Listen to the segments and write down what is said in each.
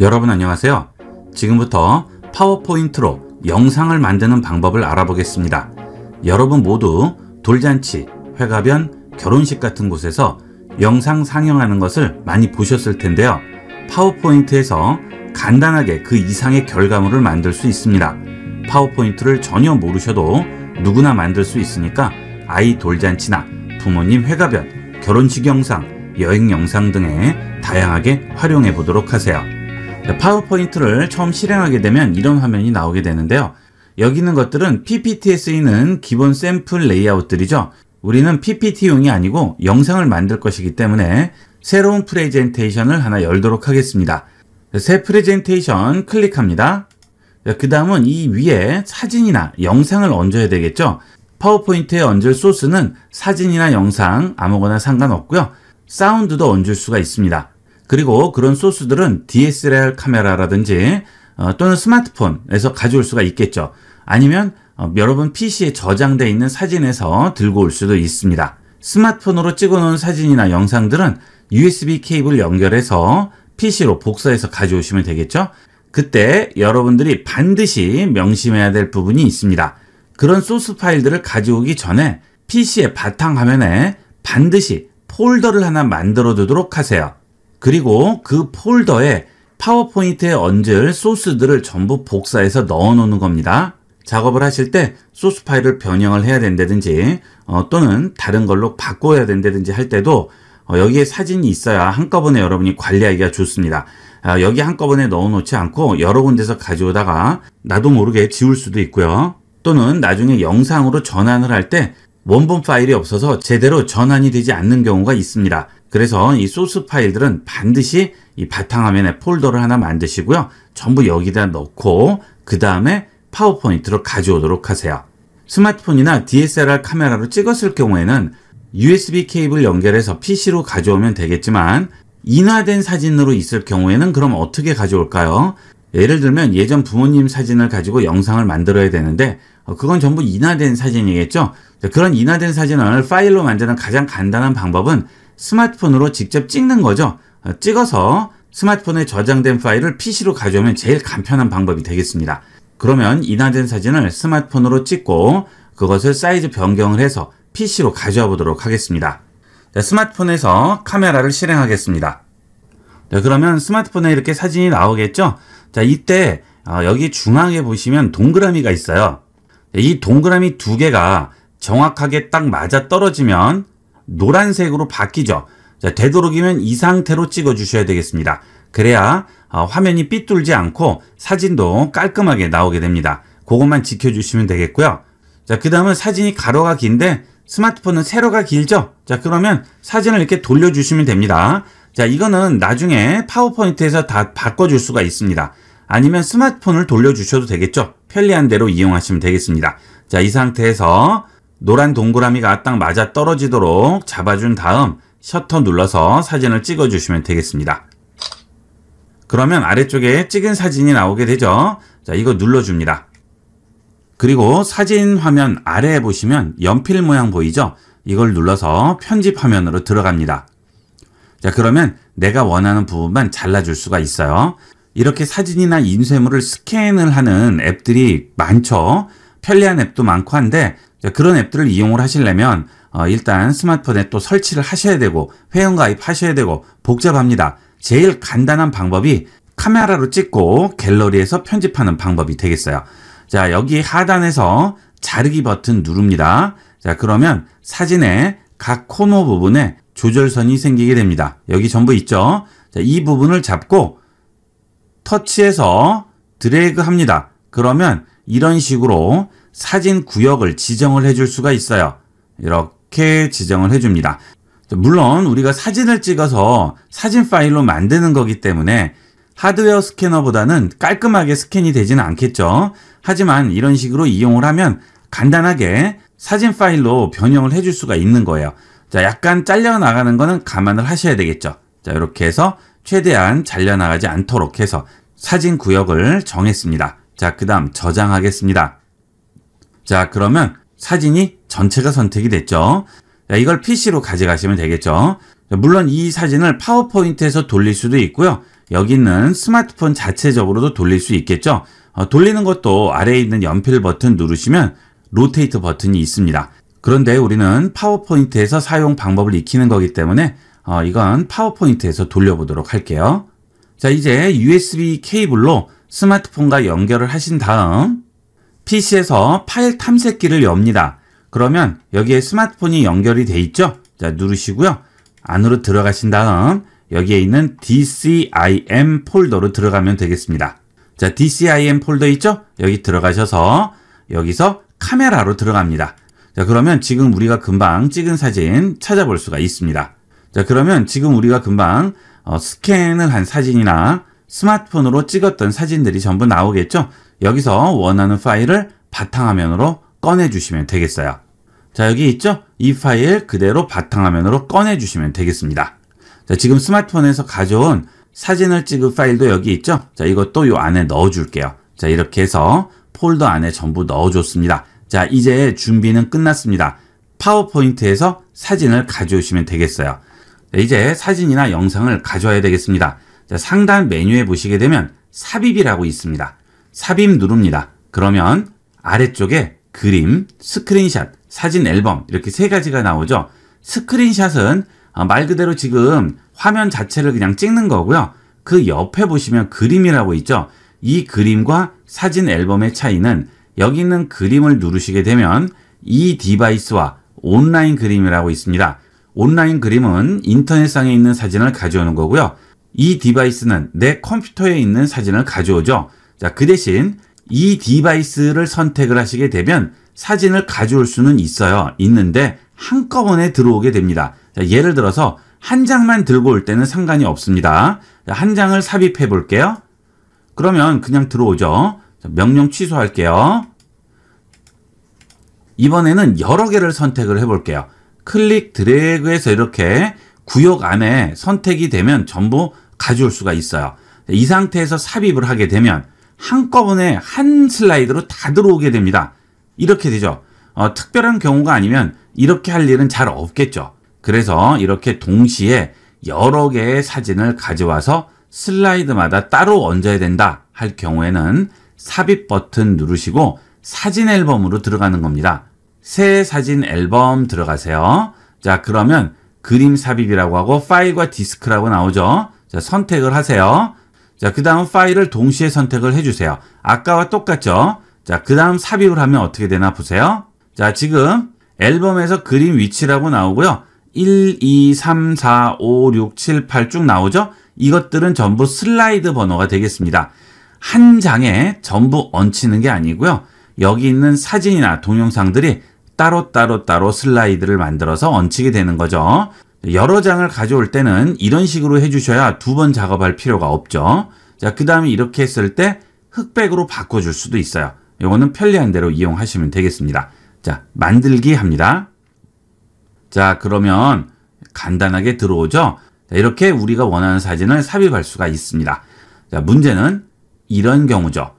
여러분 안녕하세요. 지금부터 파워포인트로 영상을 만드는 방법을 알아보겠습니다. 여러분 모두 돌잔치, 회가변, 결혼식 같은 곳에서 영상 상영하는 것을 많이 보셨을 텐데요. 파워포인트에서 간단하게 그 이상의 결과물을 만들 수 있습니다. 파워포인트를 전혀 모르셔도 누구나 만들 수 있으니까 아이 돌잔치나 부모님 회가변, 결혼식 영상, 여행 영상 등에 다양하게 활용해 보도록 하세요. 파워포인트를 처음 실행하게 되면 이런 화면이 나오게 되는데요. 여기 있는 것들은 PPT에 쓰이는 기본 샘플 레이아웃들이죠. 우리는 PPT용이 아니고 영상을 만들 것이기 때문에 새로운 프레젠테이션을 하나 열도록 하겠습니다. 새 프레젠테이션 클릭합니다. 그 다음은 이 위에 사진이나 영상을 얹어야 되겠죠. 파워포인트에 얹을 소스는 사진이나 영상 아무거나 상관없고요. 사운드도 얹을 수가 있습니다. 그리고 그런 소스들은 DSLR 카메라라든지 어, 또는 스마트폰에서 가져올 수가 있겠죠. 아니면 어, 여러분 PC에 저장되어 있는 사진에서 들고 올 수도 있습니다. 스마트폰으로 찍어놓은 사진이나 영상들은 USB 케이블 연결해서 PC로 복사해서 가져오시면 되겠죠. 그때 여러분들이 반드시 명심해야 될 부분이 있습니다. 그런 소스 파일들을 가져오기 전에 PC의 바탕화면에 반드시 폴더를 하나 만들어 두도록 하세요. 그리고 그 폴더에 파워포인트에 얹을 소스들을 전부 복사해서 넣어 놓는 겁니다. 작업을 하실 때 소스 파일을 변형을 해야 된다든지 어, 또는 다른 걸로 바꿔야 된다든지 할 때도 어, 여기에 사진이 있어야 한꺼번에 여러분이 관리하기가 좋습니다. 아, 여기 한꺼번에 넣어 놓지 않고 여러 군데서 가져오다가 나도 모르게 지울 수도 있고요. 또는 나중에 영상으로 전환을 할 때 원본 파일이 없어서 제대로 전환이 되지 않는 경우가 있습니다. 그래서 이 소스 파일들은 반드시 이 바탕화면에 폴더를 하나 만드시고요. 전부 여기다 넣고 그 다음에 파워포인트로 가져오도록 하세요. 스마트폰이나 DSLR 카메라로 찍었을 경우에는 USB 케이블 연결해서 PC로 가져오면 되겠지만 인화된 사진으로 있을 경우에는 그럼 어떻게 가져올까요? 예를 들면 예전 부모님 사진을 가지고 영상을 만들어야 되는데 어, 그건 전부 인화된 사진이겠죠? 그런 인화된 사진을 파일로 만드는 가장 간단한 방법은 스마트폰으로 직접 찍는 거죠. 어, 찍어서 스마트폰에 저장된 파일을 PC로 가져오면 제일 간편한 방법이 되겠습니다. 그러면 인화된 사진을 스마트폰으로 찍고 그것을 사이즈 변경을 해서 PC로 가져와 보도록 하겠습니다. 자, 스마트폰에서 카메라를 실행하겠습니다. 자, 그러면 스마트폰에 이렇게 사진이 나오겠죠? 자, 이때 어, 여기 중앙에 보시면 동그라미가 있어요. 이 동그라미 두 개가 정확하게 딱 맞아 떨어지면 노란색으로 바뀌죠. 자, 되도록이면 이 상태로 찍어 주셔야 되겠습니다. 그래야 어, 화면이 삐뚤지 않고 사진도 깔끔하게 나오게 됩니다. 그것만 지켜주시면 되겠고요. 자, 그 다음은 사진이 가로가 긴데 스마트폰은 세로가 길죠? 자, 그러면 사진을 이렇게 돌려주시면 됩니다. 자, 이거는 나중에 파워포인트에서 다 바꿔줄 수가 있습니다. 아니면 스마트폰을 돌려주셔도 되겠죠? 편리한 대로 이용하시면 되겠습니다. 자, 이 상태에서 노란 동그라미가 딱 맞아 떨어지도록 잡아준 다음 셔터 눌러서 사진을 찍어주시면 되겠습니다. 그러면 아래쪽에 찍은 사진이 나오게 되죠. 자, 이거 눌러줍니다. 그리고 사진 화면 아래에 보시면 연필 모양 보이죠? 이걸 눌러서 편집 화면으로 들어갑니다. 자, 그러면 내가 원하는 부분만 잘라줄 수가 있어요. 이렇게 사진이나 인쇄물을 스캔을 하는 앱들이 많죠. 편리한 앱도 많고 한데 그런 앱들을 이용을 하시려면 어, 일단 스마트폰에 또 설치를 하셔야 되고 회원가입 하셔야 되고 복잡합니다. 제일 간단한 방법이 카메라로 찍고 갤러리에서 편집하는 방법이 되겠어요. 자 여기 하단에서 자르기 버튼 누릅니다. 자 그러면 사진의 각 코너 부분에 조절선이 생기게 됩니다. 여기 전부 있죠. 자, 이 부분을 잡고 터치해서 드래그 합니다. 그러면 이런 식으로 사진 구역을 지정을 해줄 수가 있어요. 이렇게 지정을 해줍니다. 물론 우리가 사진을 찍어서 사진 파일로 만드는 거기 때문에 하드웨어 스캐너보다는 깔끔하게 스캔이 되지는 않겠죠. 하지만 이런 식으로 이용을 하면 간단하게 사진 파일로 변형을 해줄 수가 있는 거예요. 자, 약간 잘려나가는 거는 감안을 하셔야 되겠죠. 자, 이렇게 해서 최대한 잘려나가지 않도록 해서 사진 구역을 정했습니다. 자, 그 다음 저장하겠습니다. 자, 그러면 사진이 전체가 선택이 됐죠. 자, 이걸 PC로 가져가시면 되겠죠. 물론 이 사진을 파워포인트에서 돌릴 수도 있고요. 여기 있는 스마트폰 자체적으로도 돌릴 수 있겠죠. 어, 돌리는 것도 아래에 있는 연필 버튼 누르시면 rotate 버튼이 있습니다. 그런데 우리는 파워포인트에서 사용 방법을 익히는 거기 때문에 어, 이건 파워포인트에서 돌려보도록 할게요. 자, 이제 USB 케이블로 스마트폰과 연결을 하신 다음 PC에서 파일 탐색기를 엽니다. 그러면 여기에 스마트폰이 연결이 돼 있죠? 자, 누르시고요. 안으로 들어가신 다음 여기에 있는 DCIM 폴더로 들어가면 되겠습니다. 자, DCIM 폴더 있죠? 여기 들어가셔서 여기서 카메라로 들어갑니다. 자, 그러면 지금 우리가 금방 찍은 사진 찾아볼 수가 있습니다. 자, 그러면 지금 우리가 금방 어, 스캔을 한 사진이나 스마트폰으로 찍었던 사진들이 전부 나오겠죠? 여기서 원하는 파일을 바탕화면으로 꺼내주시면 되겠어요. 자, 여기 있죠? 이 파일 그대로 바탕화면으로 꺼내주시면 되겠습니다. 자, 지금 스마트폰에서 가져온 사진을 찍은 파일도 여기 있죠? 자, 이것도 요 안에 넣어줄게요. 자, 이렇게 해서 폴더 안에 전부 넣어줬습니다. 자, 이제 준비는 끝났습니다. 파워포인트에서 사진을 가져오시면 되겠어요. 자, 이제 사진이나 영상을 가져와야 되겠습니다. 자, 상단 메뉴에 보시게 되면 삽입이라고 있습니다. 삽입 누릅니다. 그러면 아래쪽에 그림, 스크린샷, 사진 앨범 이렇게 세 가지가 나오죠. 스크린샷은 어, 말 그대로 지금 화면 자체를 그냥 찍는 거고요. 그 옆에 보시면 그림이라고 있죠. 이 그림과 사진 앨범의 차이는 여기 있는 그림을 누르시게 되면 이 디바이스와 온라인 그림이라고 있습니다. 온라인 그림은 인터넷상에 있는 사진을 가져오는 거고요. 이 디바이스는 내 컴퓨터에 있는 사진을 가져오죠. 자, 그 대신 이 디바이스를 선택을 하시게 되면 사진을 가져올 수는 있어요. 있는데 한꺼번에 들어오게 됩니다. 자, 예를 들어서 한 장만 들고 올 때는 상관이 없습니다. 자, 한 장을 삽입해 볼게요. 그러면 그냥 들어오죠. 자, 명령 취소할게요. 이번에는 여러 개를 선택을 해 볼게요. 클릭 드래그해서 이렇게 구역 안에 선택이 되면 전부 가져올 수가 있어요. 이 상태에서 삽입을 하게 되면 한꺼번에 한 슬라이드로 다 들어오게 됩니다. 이렇게 되죠. 어, 특별한 경우가 아니면 이렇게 할 일은 잘 없겠죠. 그래서 이렇게 동시에 여러 개의 사진을 가져와서 슬라이드마다 따로 얹어야 된다 할 경우에는 삽입 버튼 누르시고 사진 앨범으로 들어가는 겁니다. 새 사진 앨범 들어가세요. 자, 그러면 그림 삽입이라고 하고 파일과 디스크라고 나오죠. 자, 선택을 하세요. 자, 그 다음 파일을 동시에 선택을 해주세요. 아까와 똑같죠? 자, 그 다음 삽입을 하면 어떻게 되나 보세요. 자, 지금 앨범에서 그림 위치라고 나오고요. 1, 2, 3, 4, 5, 6, 7, 8 쭉 나오죠? 이것들은 전부 슬라이드 번호가 되겠습니다. 한 장에 전부 얹히는 게 아니고요. 여기 있는 사진이나 동영상들이 따로따로 따로 슬라이드를 만들어서 얹히게 되는 거죠. 여러 장을 가져올 때는 이런 식으로 해주셔야 두 번 작업할 필요가 없죠. 자, 그 다음에 이렇게 했을 때 흑백으로 바꿔줄 수도 있어요. 이거는 편리한 대로 이용하시면 되겠습니다. 자, 만들기 합니다. 자, 그러면 간단하게 들어오죠? 자, 이렇게 우리가 원하는 사진을 삽입할 수가 있습니다. 자, 문제는 이런 경우죠.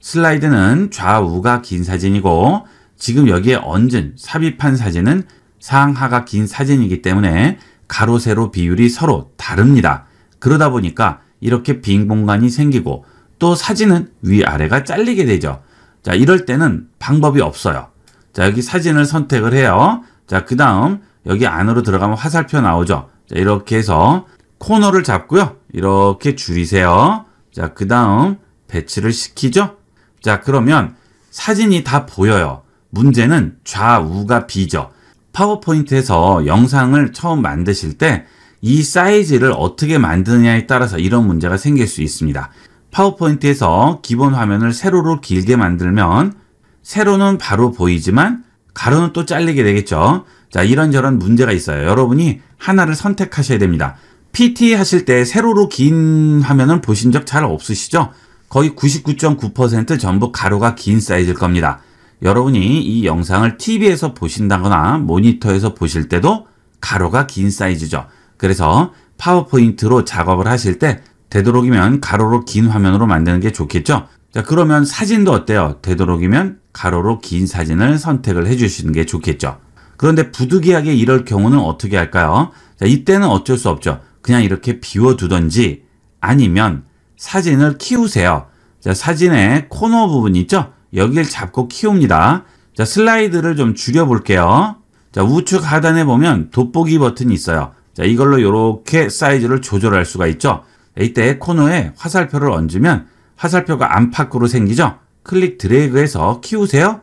슬라이드는 좌우가 긴 사진이고 지금 여기에 얹은 삽입한 사진은 상하가 긴 사진이기 때문에 가로 세로 비율이 서로 다릅니다. 그러다 보니까 이렇게 빈 공간이 생기고 또 사진은 위아래가 잘리게 되죠. 자, 이럴 때는 방법이 없어요. 자, 여기 사진을 선택을 해요. 자, 그 다음 여기 안으로 들어가면 화살표 나오죠. 자, 이렇게 해서 코너를 잡고요. 이렇게 줄이세요. 자, 그 다음 배치를 시키죠. 자, 그러면 사진이 다 보여요. 문제는 좌우가 비죠. 파워포인트에서 영상을 처음 만드실 때 이 사이즈를 어떻게 만드느냐에 따라서 이런 문제가 생길 수 있습니다. 파워포인트에서 기본 화면을 세로로 길게 만들면 세로는 바로 보이지만 가로는 또 잘리게 되겠죠. 자, 이런저런 문제가 있어요. 여러분이 하나를 선택하셔야 됩니다. PT 하실 때 세로로 긴 화면을 보신 적 잘 없으시죠? 거의 99.9% 전부 가로가 긴 사이즈일 겁니다. 여러분이 이 영상을 TV에서 보신다거나 모니터에서 보실 때도 가로가 긴 사이즈죠. 그래서 파워포인트로 작업을 하실 때 되도록이면 가로로 긴 화면으로 만드는 게 좋겠죠. 자, 그러면 사진도 어때요? 되도록이면 가로로 긴 사진을 선택을 해주시는 게 좋겠죠. 그런데 부득이하게 이럴 경우는 어떻게 할까요? 자, 이때는 어쩔 수 없죠. 그냥 이렇게 비워두던지 아니면 사진을 키우세요. 자, 사진의 코너 부분 있죠? 여기를 잡고 키웁니다. 자, 슬라이드를 좀 줄여볼게요. 자, 우측 하단에 보면 돋보기 버튼이 있어요. 자, 이걸로 이렇게 사이즈를 조절할 수가 있죠. 이때 코너에 화살표를 얹으면 화살표가 안팎으로 생기죠. 클릭 드래그해서 키우세요.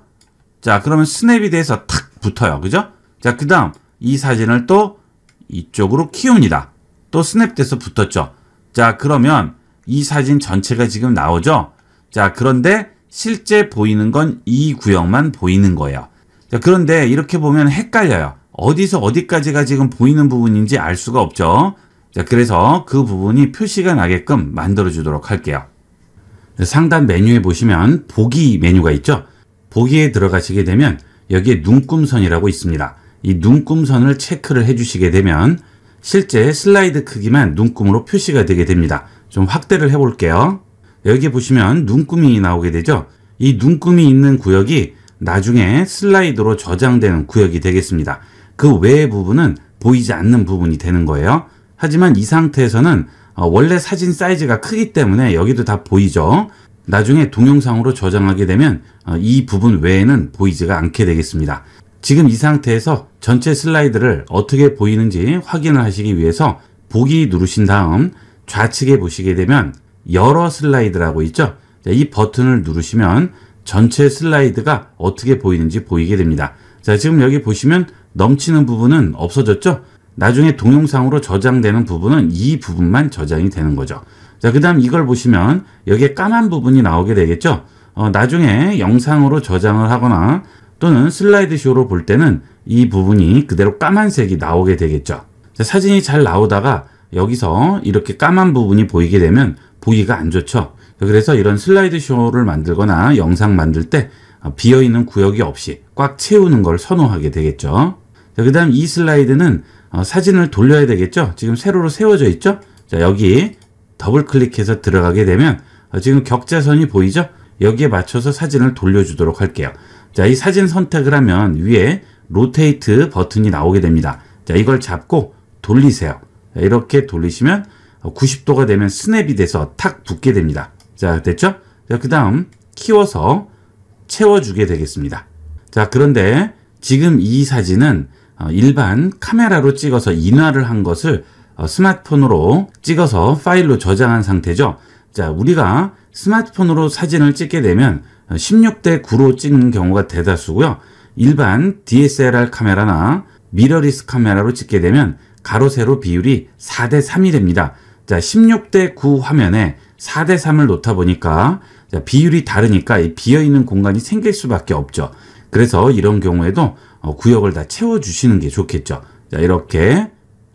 자, 그러면 스냅이 돼서 탁 붙어요. 그죠? 자, 그 다음 이 사진을 또 이쪽으로 키웁니다. 또 스냅돼서 붙었죠. 자, 그러면 이 사진 전체가 지금 나오죠? 자, 그런데 실제 보이는 건 이 구역만 보이는 거예요. 자, 그런데 이렇게 보면 헷갈려요. 어디서 어디까지가 지금 보이는 부분인지 알 수가 없죠. 자, 그래서 그 부분이 표시가 나게끔 만들어 주도록 할게요. 상단 메뉴에 보시면 보기 메뉴가 있죠. 보기에 들어가시게 되면 여기에 눈금선이라고 있습니다. 이 눈금선을 체크를 해주시게 되면 실제 슬라이드 크기만 눈금으로 표시가 되게 됩니다. 좀 확대를 해볼게요. 여기 보시면 눈금이 나오게 되죠. 이 눈금이 있는 구역이 나중에 슬라이드로 저장되는 구역이 되겠습니다. 그 외의 부분은 보이지 않는 부분이 되는 거예요. 하지만 이 상태에서는 어, 원래 사진 사이즈가 크기 때문에 여기도 다 보이죠. 나중에 동영상으로 저장하게 되면 어, 이 부분 외에는 보이지가 않게 되겠습니다. 지금 이 상태에서 전체 슬라이드를 어떻게 보이는지 확인을 하시기 위해서 보기 누르신 다음 좌측에 보시게 되면 여러 슬라이드라고 있죠. 이 버튼을 누르시면 전체 슬라이드가 어떻게 보이는지 보이게 됩니다. 자, 지금 여기 보시면 넘치는 부분은 없어졌죠? 나중에 동영상으로 저장되는 부분은 이 부분만 저장이 되는 거죠. 자, 그 다음 이걸 보시면 여기에 까만 부분이 나오게 되겠죠? 어, 나중에 영상으로 저장을 하거나 또는 슬라이드 쇼로 볼 때는 이 부분이 그대로 까만색이 나오게 되겠죠. 자, 사진이 잘 나오다가 여기서 이렇게 까만 부분이 보이게 되면 보기가 안 좋죠. 그래서 이런 슬라이드 쇼를 만들거나 영상 만들 때 비어있는 구역이 없이 꽉 채우는 걸 선호하게 되겠죠. 그 다음 이 슬라이드는 어, 사진을 돌려야 되겠죠. 지금 세로로 세워져 있죠. 자 여기 더블 클릭해서 들어가게 되면 어, 지금 격자선이 보이죠. 여기에 맞춰서 사진을 돌려주도록 할게요. 자, 이 사진 선택을 하면 위에 rotate 버튼이 나오게 됩니다. 자, 이걸 잡고 돌리세요. 자, 이렇게 돌리시면 90도가 어, 되면 스냅이 돼서 탁 붙게 됩니다. 자, 됐죠? 자, 그 다음 키워서 채워주게 되겠습니다. 자, 그런데 지금 이 사진은 어, 일반 카메라로 찍어서 인화를 한 것을 어, 스마트폰으로 찍어서 파일로 저장한 상태죠. 자, 우리가 스마트폰으로 사진을 찍게 되면 16대 9로 찍는 경우가 대다수고요. 일반 DSLR 카메라나 미러리스 카메라로 찍게 되면 가로 세로 비율이 4대 3이 됩니다. 자, 16대 9 화면에 4대 3을 놓다 보니까 비율이 다르니까 비어 있는 공간이 생길 수밖에 없죠. 그래서 이런 경우에도 어, 구역을 다 채워 주시는 게 좋겠죠. 자, 이렇게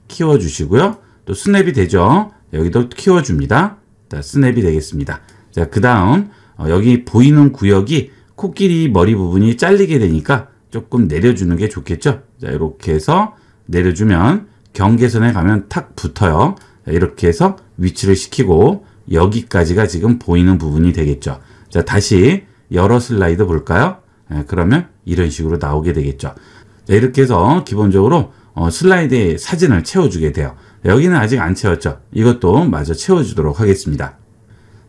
키워 주시고요. 또 스냅이 되죠. 여기도 키워 줍니다. 자, 스냅이 되겠습니다. 자, 그 다음, 어, 여기 보이는 구역이 코끼리 머리 부분이 잘리게 되니까 조금 내려주는 게 좋겠죠. 자, 이렇게 해서 내려주면 경계선에 가면 탁 붙어요. 자, 이렇게 해서 위치를 시키고 여기까지가 지금 보이는 부분이 되겠죠. 자, 다시 여러 슬라이드 볼까요? 예, 그러면 이런 식으로 나오게 되겠죠. 자, 이렇게 해서 기본적으로 어, 슬라이드에 사진을 채워주게 돼요. 여기는 아직 안 채웠죠. 이것도 마저 채워주도록 하겠습니다.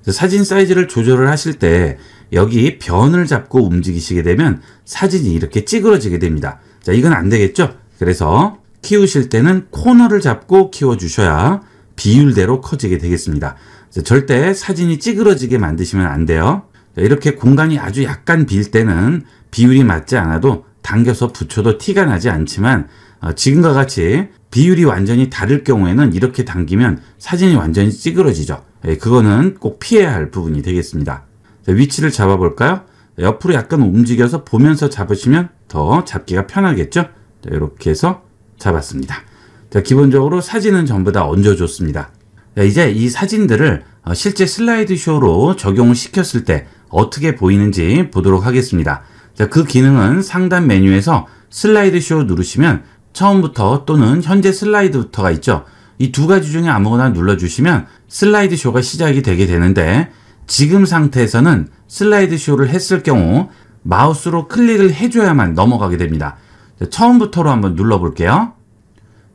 자, 사진 사이즈를 조절을 하실 때 여기 변을 잡고 움직이시게 되면 사진이 이렇게 찌그러지게 됩니다. 자, 이건 안 되겠죠? 그래서 키우실 때는 코너를 잡고 키워주셔야 비율대로 커지게 되겠습니다. 자, 절대 사진이 찌그러지게 만드시면 안 돼요. 이렇게 공간이 아주 약간 빌 때는 비율이 맞지 않아도 당겨서 붙여도 티가 나지 않지만 어, 지금과 같이 비율이 완전히 다를 경우에는 이렇게 당기면 사진이 완전히 찌그러지죠. 예, 그거는 꼭 피해야 할 부분이 되겠습니다. 위치를 잡아볼까요? 옆으로 약간 움직여서 보면서 잡으시면 더 잡기가 편하겠죠? 이렇게 해서 잡았습니다. 자, 기본적으로 사진은 전부 다 얹어줬습니다. 이제 이 사진들을 어, 실제 슬라이드 쇼로 적용을 시켰을 때 어떻게 보이는지 보도록 하겠습니다. 자, 그 기능은 상단 메뉴에서 슬라이드 쇼 누르시면 처음부터 또는 현재 슬라이드부터가 있죠. 이 두 가지 중에 아무거나 눌러주시면 슬라이드 쇼가 시작이 되게 되는데 지금 상태에서는 슬라이드 쇼를 했을 경우 마우스로 클릭을 해줘야만 넘어가게 됩니다. 자, 처음부터로 한번 눌러볼게요.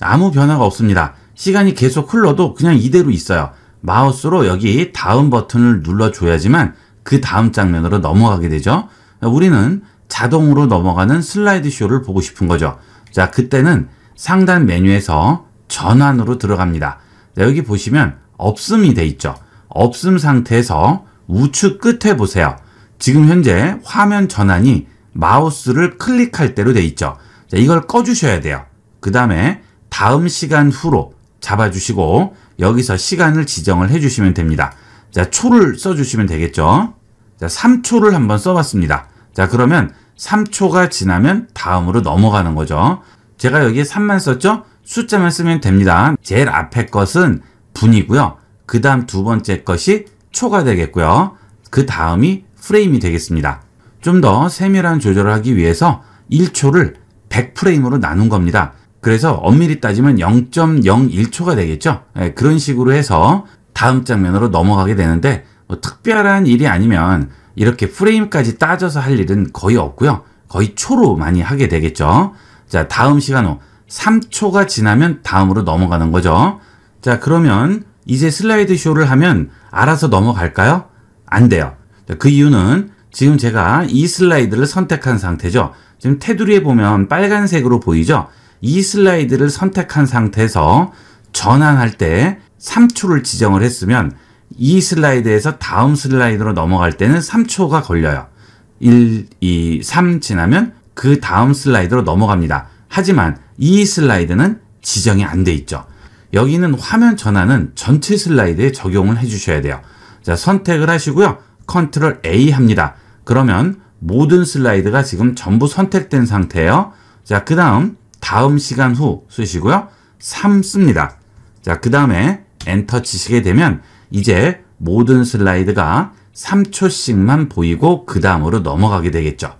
아무 변화가 없습니다. 시간이 계속 흘러도 그냥 이대로 있어요. 마우스로 여기 다음 버튼을 눌러줘야지만 그 다음 장면으로 넘어가게 되죠. 우리는 자동으로 넘어가는 슬라이드 쇼를 보고 싶은 거죠. 자, 그때는 상단 메뉴에서 전환으로 들어갑니다. 자, 여기 보시면 없음이 돼 있죠. 없음 상태에서 우측 끝에 보세요. 지금 현재 화면 전환이 마우스를 클릭할 대로 돼 있죠. 자, 이걸 꺼주셔야 돼요. 그 다음에 다음 시간 후로 잡아주시고 여기서 시간을 지정을 해주시면 됩니다. 자, 초를 써주시면 되겠죠. 자, 3초를 한번 써봤습니다. 자, 그러면 3초가 지나면 다음으로 넘어가는 거죠. 제가 여기에 3만 썼죠? 숫자만 쓰면 됩니다. 제일 앞에 것은 분이고요. 그 다음 두 번째 것이 초가 되겠고요. 그 다음이 프레임이 되겠습니다. 좀 더 세밀한 조절을 하기 위해서 1초를 100프레임으로 나눈 겁니다. 그래서 엄밀히 따지면 0.01초가 되겠죠. 네, 그런 식으로 해서 다음 장면으로 넘어가게 되는데 뭐 특별한 일이 아니면 이렇게 프레임까지 따져서 할 일은 거의 없고요. 거의 초로 많이 하게 되겠죠. 자, 다음 시간 후 3초가 지나면 다음으로 넘어가는 거죠. 자, 그러면 이제 슬라이드 쇼를 하면 알아서 넘어갈까요? 안 돼요. 자, 그 이유는 지금 제가 이 슬라이드를 선택한 상태죠. 지금 테두리에 보면 빨간색으로 보이죠? 이 슬라이드를 선택한 상태에서 전환할 때 3초를 지정을 했으면 이 슬라이드에서 다음 슬라이드로 넘어갈 때는 3초가 걸려요. 1, 2, 3 지나면 그 다음 슬라이드로 넘어갑니다. 하지만 이 슬라이드는 지정이 안 돼 있죠. 여기는 화면 전환은 전체 슬라이드에 적용을 해 주셔야 돼요. 자, 선택을 하시고요. 컨트롤 A 합니다. 그러면 모든 슬라이드가 지금 전부 선택된 상태예요. 자, 그 다음 다음 시간 후 쓰시고요. 3 씁니다. 자, 그 다음에 엔터 치시게 되면 이제 모든 슬라이드가 3초씩만 보이고 그 다음으로 넘어가게 되겠죠.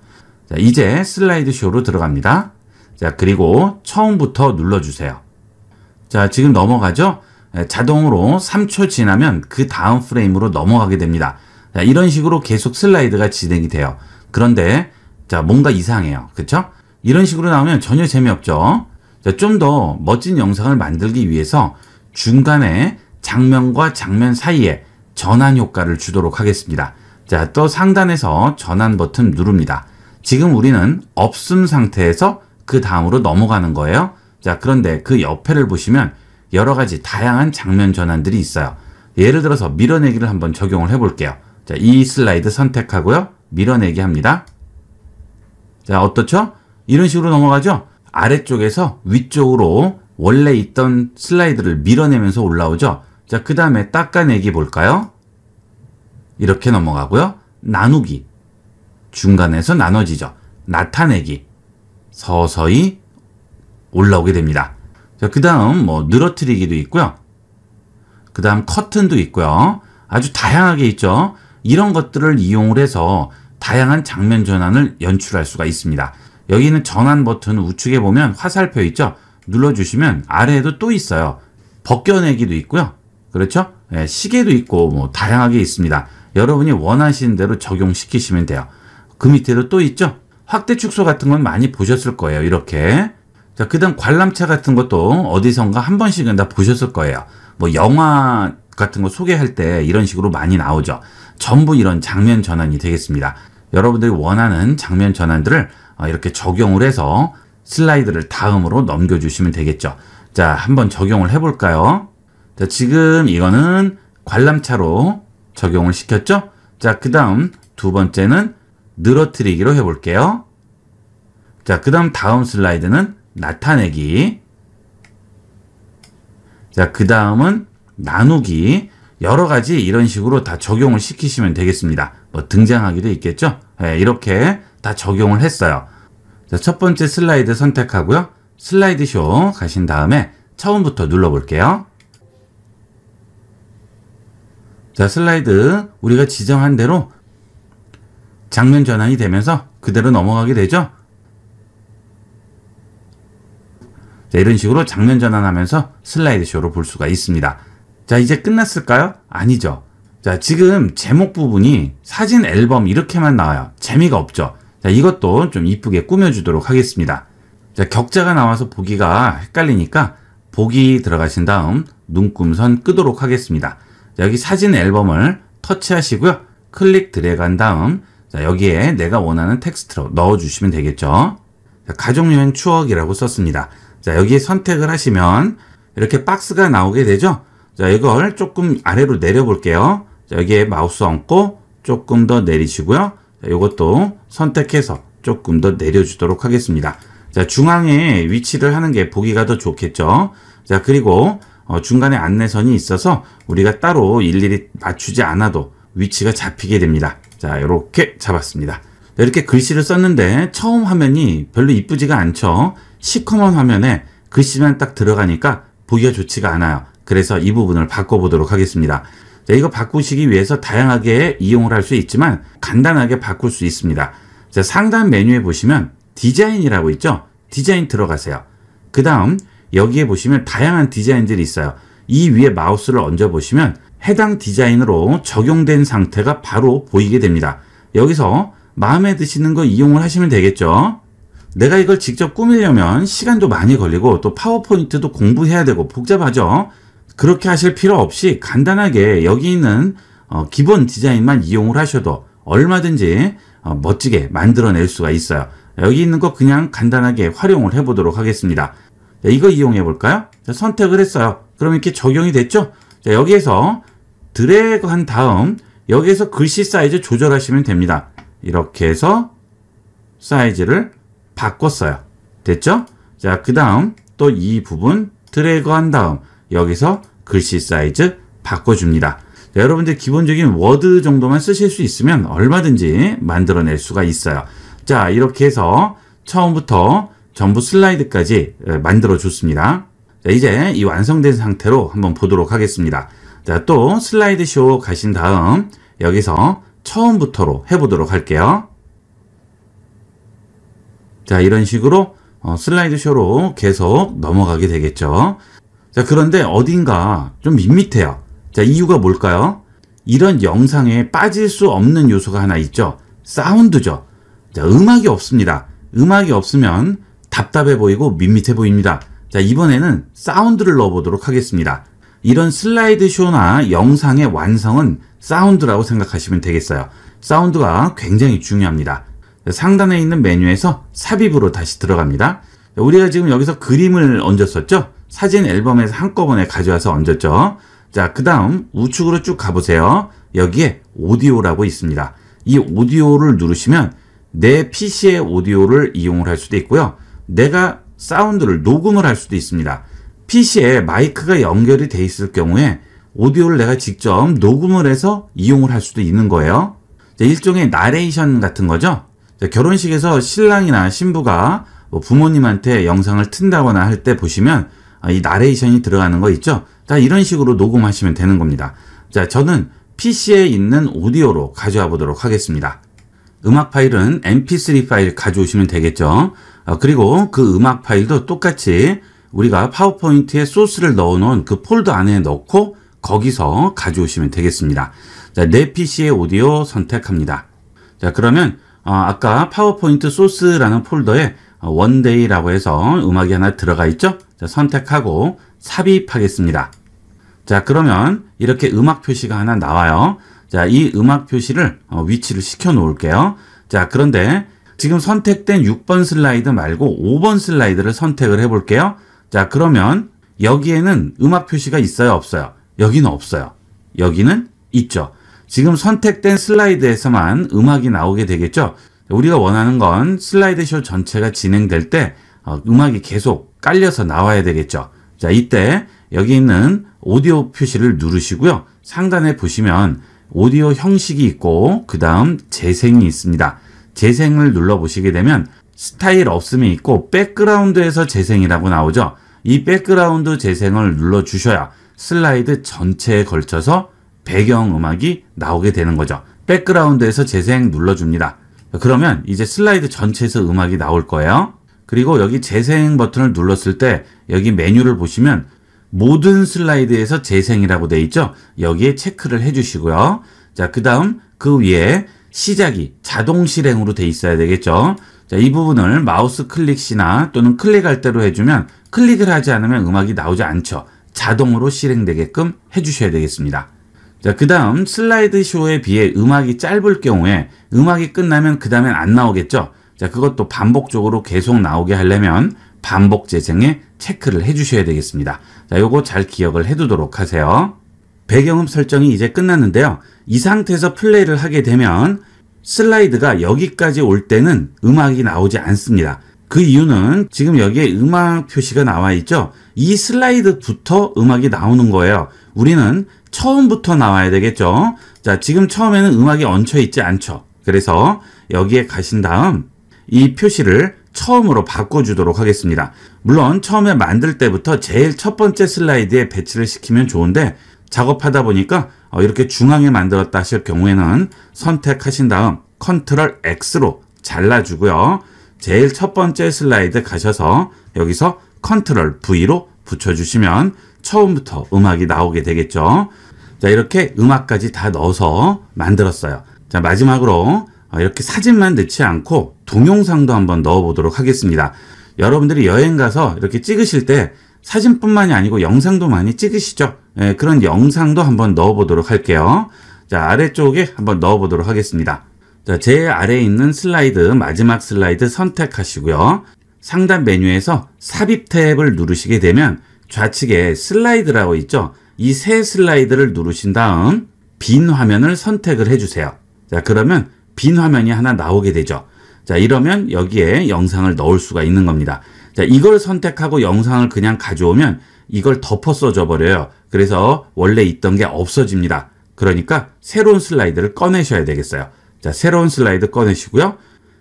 자, 이제 슬라이드 쇼로 들어갑니다. 자, 그리고 처음부터 눌러주세요. 자, 지금 넘어가죠? 네, 자동으로 3초 지나면 그 다음 프레임으로 넘어가게 됩니다. 자, 이런 식으로 계속 슬라이드가 진행이 돼요. 그런데, 자, 뭔가 이상해요. 그쵸? 이런 식으로 나오면 전혀 재미없죠? 좀 더 멋진 영상을 만들기 위해서 중간에 장면과 장면 사이에 전환 효과를 주도록 하겠습니다. 자, 또 상단에서 전환 버튼 누릅니다. 지금 우리는 없음 상태에서 그 다음으로 넘어가는 거예요. 자, 그런데 그 옆에를 보시면 여러 가지 다양한 장면 전환들이 있어요. 예를 들어서 밀어내기를 한번 적용을 해볼게요. 자, 이 슬라이드 선택하고요. 밀어내기 합니다. 자, 어떻죠? 이런 식으로 넘어가죠? 아래쪽에서 위쪽으로 원래 있던 슬라이드를 밀어내면서 올라오죠? 자, 그 다음에 닦아내기 볼까요? 이렇게 넘어가고요. 나누기. 중간에서 나눠지죠. 나타내기. 서서히 올라오게 됩니다. 자, 그 다음 뭐 늘어뜨리기도 있고요. 그 다음 커튼도 있고요. 아주 다양하게 있죠. 이런 것들을 이용을 해서 다양한 장면 전환을 연출할 수가 있습니다. 여기는 전환 버튼 우측에 보면 화살표 있죠? 눌러주시면 아래에도 또 있어요. 벗겨내기도 있고요. 그렇죠? 네, 시계도 있고 뭐 다양하게 있습니다. 여러분이 원하시는 대로 적용시키시면 돼요. 그 밑에도 또 있죠? 확대 축소 같은 건 많이 보셨을 거예요. 이렇게. 자, 그 다음 관람차 같은 것도 어디선가 한 번씩은 다 보셨을 거예요. 뭐 영화 같은 거 소개할 때 이런 식으로 많이 나오죠. 전부 이런 장면 전환이 되겠습니다. 여러분들이 원하는 장면 전환들을 어, 이렇게 적용을 해서 슬라이드를 다음으로 넘겨주시면 되겠죠. 자, 한번 적용을 해볼까요? 자, 지금 이거는 관람차로 적용을 시켰죠? 자, 그 다음 두 번째는 늘어뜨리기로 해볼게요. 자, 그 다음 다음 슬라이드는 나타내기. 자, 그 다음은 나누기. 여러 가지 이런 식으로 다 적용을 시키시면 되겠습니다. 뭐 등장하기도 있겠죠? 네, 이렇게 다 적용을 했어요. 자, 첫 번째 슬라이드 선택하고요. 슬라이드 쇼 가신 다음에 처음부터 눌러볼게요. 자, 슬라이드 우리가 지정한 대로 장면 전환이 되면서 그대로 넘어가게 되죠. 자, 이런 식으로 장면 전환하면서 슬라이드 쇼로 볼 수가 있습니다. 자, 이제 끝났을까요? 아니죠. 자, 지금 제목 부분이 사진 앨범 이렇게만 나와요. 재미가 없죠. 자, 이것도 좀 이쁘게 꾸며주도록 하겠습니다. 자, 격자가 나와서 보기가 헷갈리니까 보기 들어가신 다음 눈금선 끄도록 하겠습니다. 자, 여기 사진 앨범을 터치하시고요. 클릭 드래그 한 다음 자, 여기에 내가 원하는 텍스트로 넣어주시면 되겠죠. 자, 가족여행 추억이라고 썼습니다. 자, 여기에 선택을 하시면 이렇게 박스가 나오게 되죠. 자, 이걸 조금 아래로 내려볼게요. 자, 여기에 마우스 얹고 조금 더 내리시고요. 자, 이것도 선택해서 조금 더 내려주도록 하겠습니다. 자, 중앙에 위치를 하는 게 보기가 더 좋겠죠. 자, 그리고 어, 중간에 안내선이 있어서 우리가 따로 일일이 맞추지 않아도 위치가 잡히게 됩니다. 자, 이렇게 잡았습니다. 이렇게 글씨를 썼는데 처음 화면이 별로 이쁘지가 않죠. 시커먼 화면에 글씨만 딱 들어가니까 보기가 좋지가 않아요. 그래서 이 부분을 바꿔보도록 하겠습니다. 자, 이거 바꾸시기 위해서 다양하게 이용을 할 수 있지만 간단하게 바꿀 수 있습니다. 자, 상단 메뉴에 보시면 디자인이라고 있죠? 디자인 들어가세요. 그 다음 여기에 보시면 다양한 디자인들이 있어요. 이 위에 마우스를 얹어 보시면 해당 디자인으로 적용된 상태가 바로 보이게 됩니다. 여기서 마음에 드시는 거 이용을 하시면 되겠죠. 내가 이걸 직접 꾸미려면 시간도 많이 걸리고 또 파워포인트도 공부해야 되고 복잡하죠. 그렇게 하실 필요 없이 간단하게 여기 있는 어, 기본 디자인만 이용을 하셔도 얼마든지 어, 멋지게 만들어낼 수가 있어요. 여기 있는 거 그냥 간단하게 활용을 해보도록 하겠습니다. 자, 이거 이용해 볼까요? 자, 선택을 했어요. 그럼 이렇게 적용이 됐죠? 자, 여기에서 드래그 한 다음 여기에서 글씨 사이즈 조절하시면 됩니다. 이렇게 해서 사이즈를 바꿨어요. 됐죠? 자, 그 다음 또 이 부분 드래그 한 다음 여기서 글씨 사이즈 바꿔줍니다. 자, 여러분들 기본적인 워드 정도만 쓰실 수 있으면 얼마든지 만들어낼 수가 있어요. 자, 이렇게 해서 처음부터 전부 슬라이드까지 만들어 줬습니다. 자, 이제 이 완성된 상태로 한번 보도록 하겠습니다. 자, 또 슬라이드 쇼 가신 다음 여기서 처음부터로 해보도록 할게요. 자, 이런 식으로 어, 슬라이드 쇼로 계속 넘어가게 되겠죠. 자, 그런데 어딘가 좀 밋밋해요. 자, 이유가 뭘까요? 이런 영상에 빠질 수 없는 요소가 하나 있죠. 사운드죠. 자, 음악이 없습니다. 음악이 없으면 답답해 보이고 밋밋해 보입니다. 자, 이번에는 사운드를 넣어보도록 하겠습니다. 이런 슬라이드 쇼나 영상의 완성은 사운드라고 생각하시면 되겠어요. 사운드가 굉장히 중요합니다. 상단에 있는 메뉴에서 삽입으로 다시 들어갑니다. 우리가 지금 여기서 그림을 얹었었죠? 사진 앨범에서 한꺼번에 가져와서 얹었죠? 자, 그 다음 우측으로 쭉 가보세요. 여기에 오디오라고 있습니다. 이 오디오를 누르시면 내 PC의 오디오를 이용을 할 수도 있고요. 내가 사운드를 녹음을 할 수도 있습니다. PC에 마이크가 연결이 돼 있을 경우에 오디오를 내가 직접 녹음을 해서 이용을 할 수도 있는 거예요. 일종의 나레이션 같은 거죠. 결혼식에서 신랑이나 신부가 뭐 부모님한테 영상을 튼다거나 할 때 보시면 이 나레이션이 들어가는 거 있죠. 자, 이런 식으로 녹음하시면 되는 겁니다. 자, 저는 PC에 있는 오디오로 가져와 보도록 하겠습니다. 음악 파일은 mp3 파일 가져오시면 되겠죠. 어, 그리고 그 음악 파일도 똑같이 우리가 파워포인트에 소스를 넣어놓은 그 폴더 안에 넣고 거기서 가져오시면 되겠습니다. 자, 내 PC의 오디오 선택합니다. 자, 그러면 어, 아까 파워포인트 소스라는 폴더에 One Day라고 해서 음악이 하나 들어가 있죠? 자, 선택하고 삽입하겠습니다. 자, 그러면 이렇게 음악 표시가 하나 나와요. 자, 이 음악 표시를 어, 위치를 시켜 놓을게요. 자, 그런데 지금 선택된 6번 슬라이드 말고 5번 슬라이드를 선택을 해 볼게요. 자, 그러면 여기에는 음악 표시가 있어요, 없어요? 여기는 없어요. 여기는 있죠. 지금 선택된 슬라이드에서만 음악이 나오게 되겠죠. 우리가 원하는 건 슬라이드 쇼 전체가 진행될 때 어, 음악이 계속 깔려서 나와야 되겠죠. 자, 이때 여기 있는 오디오 표시를 누르시고요. 상단에 보시면 오디오 형식이 있고 그 다음 재생이 있습니다. 재생을 눌러보시게 되면 스타일 없음이 있고 백그라운드에서 재생이라고 나오죠. 이 백그라운드 재생을 눌러주셔야 슬라이드 전체에 걸쳐서 배경음악이 나오게 되는 거죠. 백그라운드에서 재생 눌러줍니다. 그러면 이제 슬라이드 전체에서 음악이 나올 거예요. 그리고 여기 재생 버튼을 눌렀을 때 여기 메뉴를 보시면 모든 슬라이드에서 재생이라고 되어 있죠. 여기에 체크를 해주시고요. 자, 그 다음 그 위에 시작이 자동 실행으로 돼 있어야 되겠죠. 자, 이 부분을 마우스 클릭 시나 또는 클릭할 대로 해주면 클릭을 하지 않으면 음악이 나오지 않죠. 자동으로 실행되게끔 해주셔야 되겠습니다. 자, 그 다음 슬라이드 쇼에 비해 음악이 짧을 경우에 음악이 끝나면 그 다음엔 안 나오겠죠? 자, 그것도 반복적으로 계속 나오게 하려면 반복 재생에 체크를 해 주셔야 되겠습니다. 자, 요거 잘 기억을 해 두도록 하세요. 배경음 설정이 이제 끝났는데요. 이 상태에서 플레이를 하게 되면 슬라이드가 여기까지 올 때는 음악이 나오지 않습니다. 그 이유는 지금 여기에 음악 표시가 나와 있죠. 이 슬라이드부터 음악이 나오는 거예요. 우리는 처음부터 나와야 되겠죠. 자, 지금 처음에는 음악이 얹혀 있지 않죠. 그래서 여기에 가신 다음 이 표시를 처음으로 바꿔주도록 하겠습니다. 물론 처음에 만들 때부터 제일 첫 번째 슬라이드에 배치를 시키면 좋은데 작업하다 보니까 어, 이렇게 중앙에 만들었다 하실 경우에는 선택하신 다음 컨트롤 X로 잘라주고요. 제일 첫 번째 슬라이드 가셔서 여기서 컨트롤 V로 붙여주시면 처음부터 음악이 나오게 되겠죠. 자, 이렇게 음악까지 다 넣어서 만들었어요. 자, 마지막으로 어, 이렇게 사진만 넣지 않고 동영상도 한번 넣어 보도록 하겠습니다. 여러분들이 여행 가서 이렇게 찍으실 때 사진뿐만이 아니고 영상도 많이 찍으시죠? 예, 그런 영상도 한번 넣어 보도록 할게요. 자, 아래쪽에 한번 넣어 보도록 하겠습니다. 자, 제 아래에 있는 슬라이드, 마지막 슬라이드 선택하시고요. 상단 메뉴에서 삽입 탭을 누르시게 되면 좌측에 슬라이드라고 있죠? 이 세 슬라이드를 누르신 다음 빈 화면을 선택을 해주세요. 자, 그러면 빈 화면이 하나 나오게 되죠. 자, 이러면 여기에 영상을 넣을 수가 있는 겁니다. 자, 이걸 선택하고 영상을 그냥 가져오면 이걸 덮어 써져 버려요. 그래서 원래 있던 게 없어집니다. 그러니까 새로운 슬라이드를 꺼내셔야 되겠어요. 자, 새로운 슬라이드 꺼내시고요.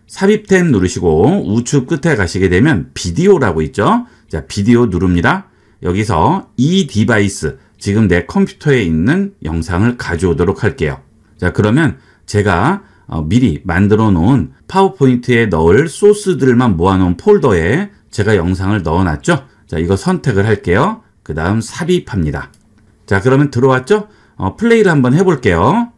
삽입 탭 누르시고 우측 끝에 가시게 되면 비디오라고 있죠. 자, 비디오 누릅니다. 여기서 이 디바이스, 지금 내 컴퓨터에 있는 영상을 가져오도록 할게요. 자, 그러면 제가 어, 미리 만들어 놓은 파워포인트에 넣을 소스들만 모아놓은 폴더에 제가 영상을 넣어놨죠. 자, 이거 선택을 할게요. 그 다음 삽입합니다. 자, 그러면 들어왔죠? 어, 플레이를 한번 해볼게요.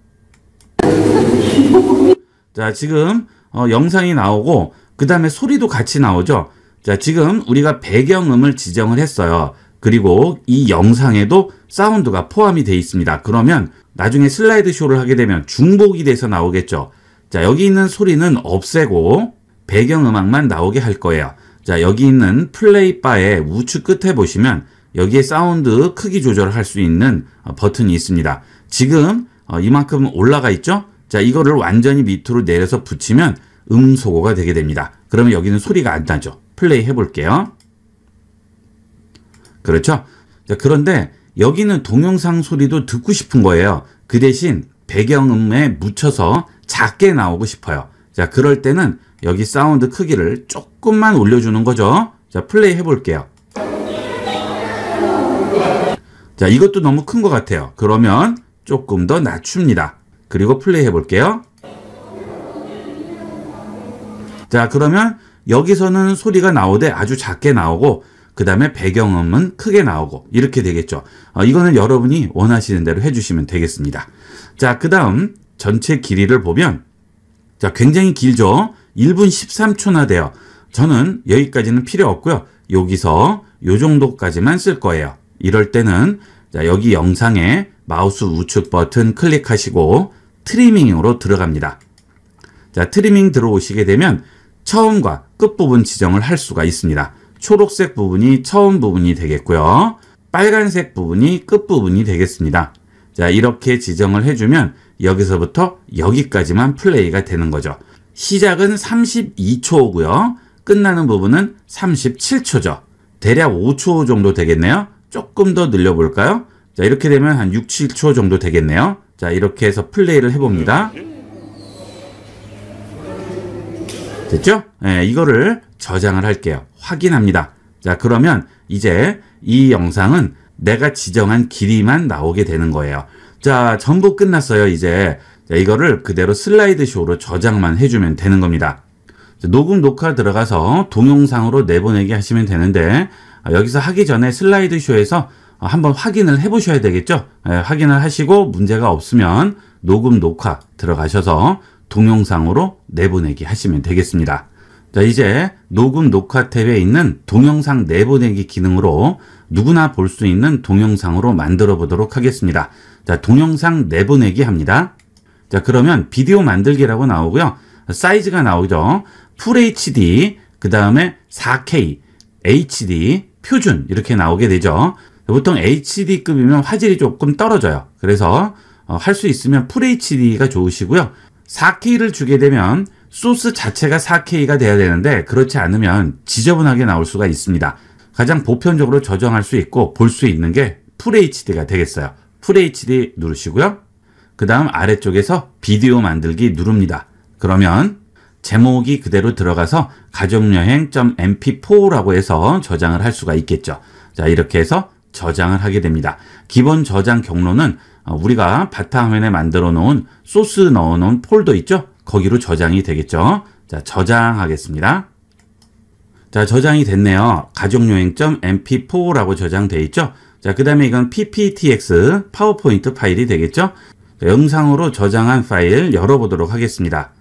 자, 지금 어, 영상이 나오고 그 다음에 소리도 같이 나오죠. 자, 지금 우리가 배경음을 지정을 했어요. 그리고 이 영상에도 사운드가 포함이 되어 있습니다. 그러면 나중에 슬라이드 쇼를 하게 되면 중복이 돼서 나오겠죠. 자, 여기 있는 소리는 없애고 배경음악만 나오게 할 거예요. 자, 여기 있는 플레이 바의 우측 끝에 보시면 여기에 사운드 크기 조절을 할 수 있는 어, 버튼이 있습니다. 지금 어, 이만큼 올라가 있죠? 자, 이거를 완전히 밑으로 내려서 붙이면 음소거가 되게 됩니다. 그러면 여기는 소리가 안 나죠. 플레이 해볼게요. 그렇죠? 자, 그런데 여기는 동영상 소리도 듣고 싶은 거예요. 그 대신 배경음에 묻혀서 작게 나오고 싶어요. 자, 그럴 때는 여기 사운드 크기를 조금만 올려주는 거죠. 자, 플레이 해볼게요. 자, 이것도 너무 큰 것 같아요. 그러면 조금 더 낮춥니다. 그리고 플레이 해볼게요. 자, 그러면 여기서는 소리가 나오되 아주 작게 나오고 그 다음에 배경음은 크게 나오고 이렇게 되겠죠. 어, 이거는 여러분이 원하시는 대로 해주시면 되겠습니다. 자, 그 다음 전체 길이를 보면 자 굉장히 길죠. 1분 13초나 돼요. 저는 여기까지는 필요 없고요. 여기서 요 정도까지만 쓸 거예요. 이럴 때는 자 여기 영상에 마우스 우측 버튼 클릭하시고 트리밍으로 들어갑니다. 자 트리밍 들어오시게 되면 처음과 끝부분 지정을 할 수가 있습니다. 초록색 부분이 처음 부분이 되겠고요. 빨간색 부분이 끝부분이 되겠습니다. 자 이렇게 지정을 해주면 여기서부터 여기까지만 플레이가 되는 거죠. 시작은 32초고요. 끝나는 부분은 37초죠. 대략 5초 정도 되겠네요. 조금 더 늘려볼까요? 자, 이렇게 되면 한 6, 7초 정도 되겠네요. 자, 이렇게 해서 플레이를 해봅니다. 됐죠? 네, 이거를 저장을 할게요. 확인합니다. 자, 그러면 이제 이 영상은 내가 지정한 길이만 나오게 되는 거예요. 자, 전부 끝났어요, 이제. 자, 이거를 그대로 슬라이드 쇼로 저장만 해주면 되는 겁니다. 자, 녹음 녹화 들어가서 동영상으로 내보내기 하시면 되는데, 아, 여기서 하기 전에 슬라이드 쇼에서 한번 확인을 해 보셔야 되겠죠? 예, 확인을 하시고 문제가 없으면 녹음 녹화 들어가셔서 동영상으로 내보내기 하시면 되겠습니다. 자, 이제 녹음 녹화 탭에 있는 동영상 내보내기 기능으로 누구나 볼 수 있는 동영상으로 만들어 보도록 하겠습니다. 자, 동영상 내보내기 합니다. 자, 그러면 비디오 만들기라고 나오고요. 사이즈가 나오죠. full HD, 그 다음에 4K, HD, 표준 이렇게 나오게 되죠. 보통 HD급이면 화질이 조금 떨어져요. 그래서 어, 할수 있으면 full HD가 좋으시고요. 4K를 주게 되면 소스 자체가 4K가 돼야 되는데 그렇지 않으면 지저분하게 나올 수가 있습니다. 가장 보편적으로 저장할 수 있고 볼 수 있는 게 FHD가 되겠어요. FHD 누르시고요. 그 다음 아래쪽에서 비디오 만들기 누릅니다. 그러면 제목이 그대로 들어가서 가족여행.mp4라고 해서 저장을 할 수가 있겠죠. 자, 이렇게 해서 저장을 하게 됩니다. 기본 저장 경로는 어, 우리가 바탕화면에 만들어 놓은 소스 넣어 놓은 폴더 있죠? 거기로 저장이 되겠죠. 자, 저장하겠습니다. 자, 저장이 됐네요. 가족여행.mp4라고 저장되어 있죠? 자, 그 다음에 이건 pptx 파워포인트 파일이 되겠죠? 자, 영상으로 저장한 파일 열어보도록 하겠습니다.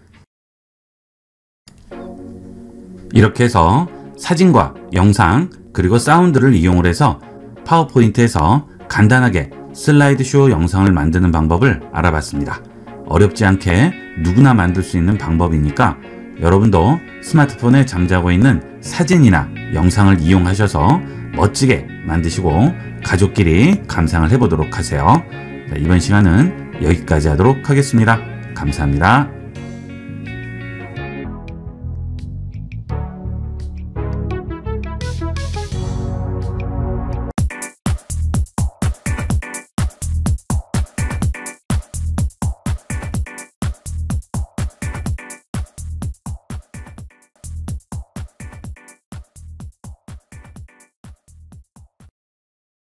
이렇게 해서 사진과 영상 그리고 사운드를 이용을 해서 파워포인트에서 간단하게 슬라이드쇼 영상을 만드는 방법을 알아봤습니다. 어렵지 않게 누구나 만들 수 있는 방법이니까 여러분도 스마트폰에 잠자고 있는 사진이나 영상을 이용하셔서 멋지게 만드시고 가족끼리 감상을 해보도록 하세요. 이번 시간은 여기까지 하도록 하겠습니다. 감사합니다.